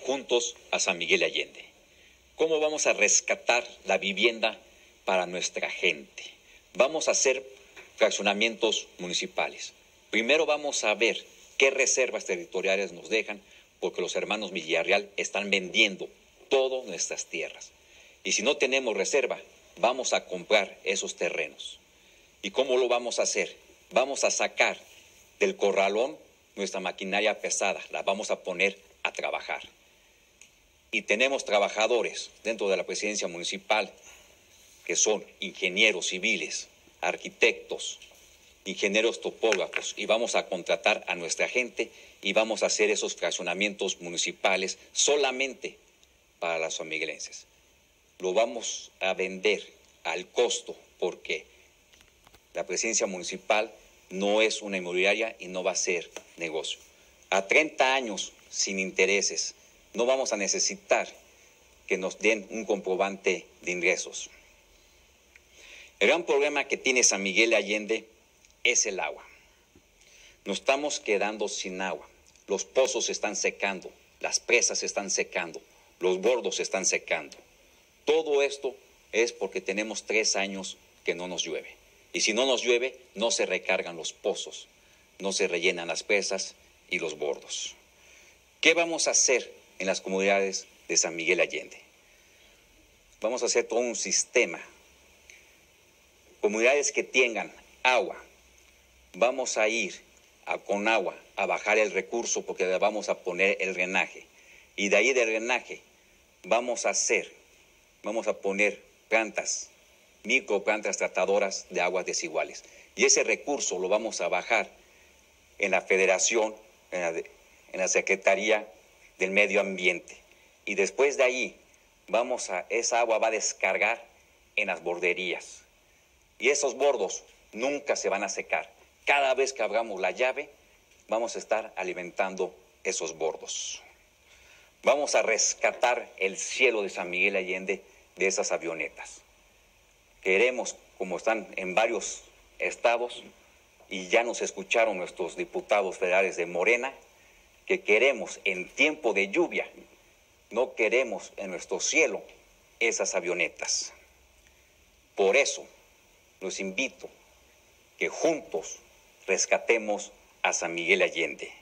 juntos a San Miguel Allende? ¿Cómo vamos a rescatar la vivienda para nuestra gente? Vamos a hacer fraccionamientos municipales. Primero vamos a ver qué reservas territoriales nos dejan, porque los hermanos Villarreal están vendiendo todas nuestras tierras. Y si no tenemos reserva, vamos a comprar esos terrenos. ¿Y cómo lo vamos a hacer? Vamos a sacar del corralón nuestra maquinaria pesada, la vamos a poner a trabajar. Y tenemos trabajadores dentro de la presidencia municipal que son ingenieros civiles, arquitectos, ingenieros topógrafos, y vamos a contratar a nuestra gente y vamos a hacer esos fraccionamientos municipales solamente para las amiguelenses. Lo vamos a vender al costo porque la presidencia municipal no es una inmobiliaria y no va a ser negocio. A 30 años sin intereses, no vamos a necesitar que nos den un comprobante de ingresos. El gran problema que tiene San Miguel Allende es el agua. Nos estamos quedando sin agua. Los pozos se están secando, las presas se están secando, los bordos se están secando. Todo esto es porque tenemos tres años que no nos llueve. Y si no nos llueve, no se recargan los pozos, no se rellenan las presas y los bordos. ¿Qué vamos a hacer en las comunidades de San Miguel Allende? Vamos a hacer todo un sistema. Comunidades que tengan agua, vamos a ir a, con agua a bajar el recurso porque le vamos a poner el drenaje. Y de ahí del drenaje vamos a hacer, vamos a poner plantas, microplantas tratadoras de aguas desiguales. Y ese recurso lo vamos a bajar en la federación, en la, Secretaría del Medio Ambiente. Y después de ahí, vamos a, esa agua va a descargar en las borderías. Y esos bordos nunca se van a secar. Cada vez que abramos la llave, vamos a estar alimentando esos bordos. Vamos a rescatar el cielo de San Miguel Allende de esas avionetas. Queremos, como están en varios estados, y ya nos escucharon nuestros diputados federales de Morena, que queremos en tiempo de lluvia, no queremos en nuestro cielo esas avionetas. Por eso los invito que juntos rescatemos a San Miguel Allende.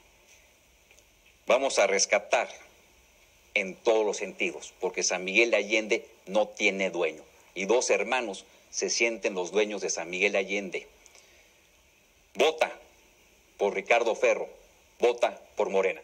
Vamos a rescatar en todos los sentidos, porque San Miguel Allende no tiene dueño. Y dos hermanos se sienten los dueños de San Miguel Allende. Vota por Ricardo Ferro, vota por Morena.